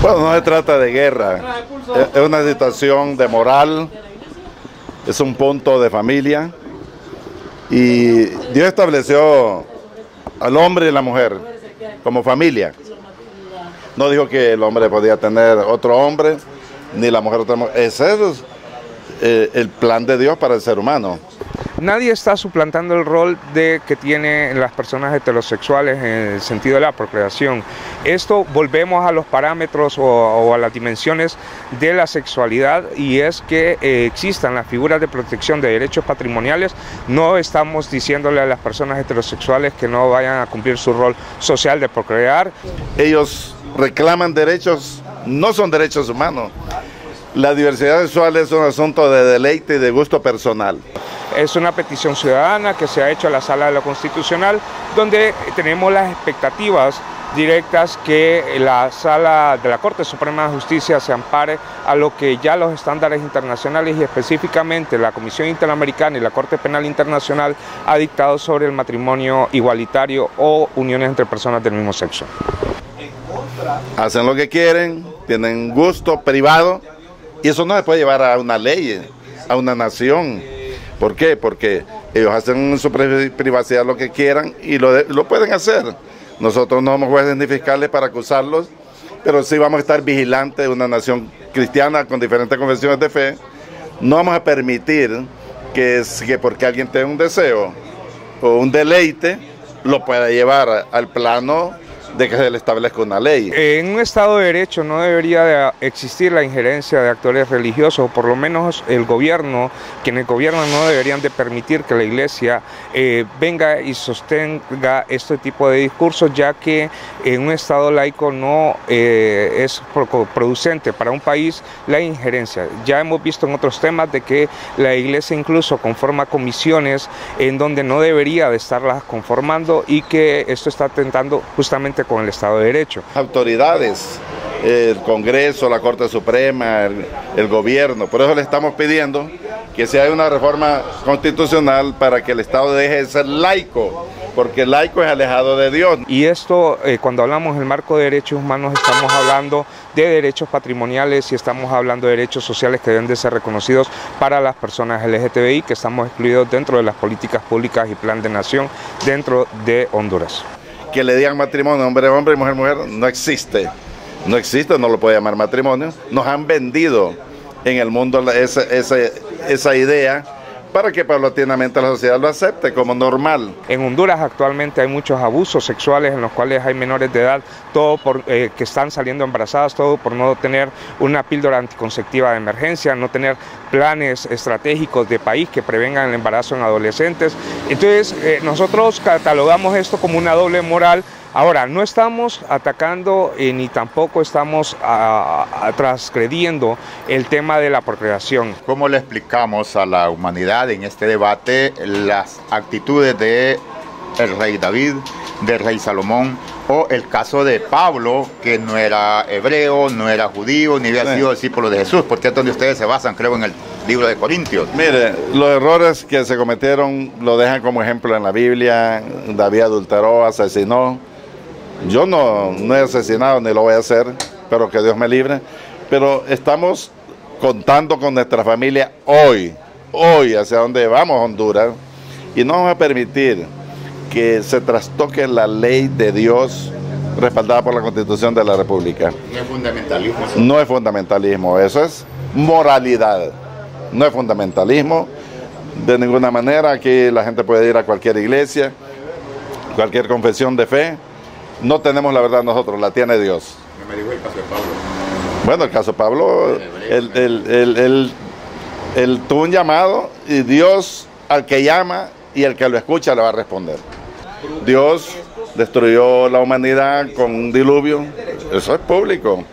Bueno, no se trata de guerra, es una situación de moral, es un punto de familia y Dios estableció al hombre y la mujer como familia. No dijo que el hombre podía tener otro hombre, ni la mujer otra mujer. Ese es eh, el plan de Dios para el ser humano. Nadie está suplantando el rol de que tienen las personas heterosexuales en el sentido de la procreación. Esto volvemos a los parámetros o, a las dimensiones de la sexualidad y es que eh, existan las figuras de protección de derechos patrimoniales. No estamos diciéndole a las personas heterosexuales que no vayan a cumplir su rol social de procrear. Ellos reclaman derechos, no son derechos humanos. La diversidad sexual es un asunto de deleite y de gusto personal. Es una petición ciudadana que se ha hecho a la Sala de lo Constitucional, donde tenemos las expectativas directas que la Sala de la Corte Suprema de Justicia se ampare a lo que ya los estándares internacionales y específicamente la Comisión Interamericana y la Corte Penal Internacional ha dictado sobre el matrimonio igualitario o uniones entre personas del mismo sexo. Hacen lo que quieren, tienen gusto privado y eso no se puede llevar a una ley, a una nación. ¿Por qué? Porque ellos hacen en su privacidad lo que quieran y lo, lo pueden hacer. Nosotros no somos jueces ni fiscales para acusarlos, pero sí vamos a estar vigilantes de una nación cristiana con diferentes confesiones de fe. No vamos a permitir que, que porque alguien tenga un deseo o un deleite, lo pueda llevar al plano de que se le establezca una ley. En un Estado de Derecho no debería de existir la injerencia de actores religiosos, por lo menos el gobierno, quienes gobiernan no deberían de permitir que la Iglesia eh, venga y sostenga este tipo de discursos, ya que en un Estado laico no eh, es producente para un país la injerencia. Ya hemos visto en otros temas de que la Iglesia incluso conforma comisiones en donde no debería de estarlas conformando y que esto está atentando justamente con el Estado de Derecho. Autoridades, el Congreso, la Corte Suprema, el, gobierno, por eso le estamos pidiendo que se haga una reforma constitucional para que el Estado deje de ser laico porque el laico es alejado de Dios. Y esto, eh, cuando hablamos del marco de derechos humanos, estamos hablando de derechos patrimoniales y estamos hablando de derechos sociales que deben de ser reconocidos para las personas LGTBI, que estamos excluidos dentro de las políticas públicas y plan de nación dentro de Honduras que le digan matrimonio hombre hombre y mujer mujer no existe. No existe, no lo puede llamar matrimonio. Nos han vendido en el mundo esa, esa, esa idea para que paulatinamente la sociedad lo acepte como normal. En Honduras actualmente hay muchos abusos sexuales en los cuales hay menores de edad, todo por eh, que están saliendo embarazadas, todo por no tener una píldora anticonceptiva de emergencia, no tener planes estratégicos de país que prevengan el embarazo en adolescentes. Entonces, eh, nosotros catalogamos esto como una doble moral Ahora, no estamos atacando eh, ni tampoco estamos transgrediendo el tema de la procreación. ¿Cómo le explicamos a la humanidad en este debate las actitudes de el rey David, del rey Salomón, o el caso de Pablo, que no era hebreo, no era judío, ni había sido discípulo de Jesús, porque es donde ustedes se basan, creo, en el libro de Corintios. Mire, los errores que se cometieron lo dejan como ejemplo en la Biblia. David adulteró, asesinó. Yo no, no he asesinado ni lo voy a hacer, pero que Dios me libre. Pero estamos contando con nuestra familia hoy, hoy hacia donde vamos Honduras, y no vamos a permitir que se trastoque la ley de Dios respaldada por la Constitución de la República. No es fundamentalismo. No es fundamentalismo, eso es moralidad. No es fundamentalismo. De ninguna manera aquí la gente puede ir a cualquier iglesia, cualquier confesión de fe no tenemos la verdad nosotros, la tiene Dios. me dijo el caso de Pablo. Bueno, el caso de Pablo, él, tuvo un llamado y Dios al que llama y el que lo escucha le va a responder. Dios destruyó la humanidad con un diluvio, eso es público.